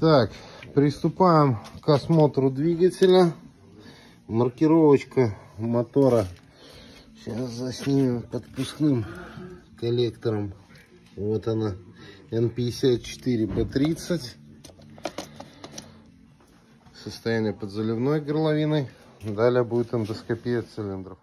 Так, приступаем к осмотру двигателя. Маркировочка мотора. Сейчас заснимем подпускным коллектором. Вот она. N54P30. Состояние подзаливной горловины. Далее будет эндоскопия цилиндров.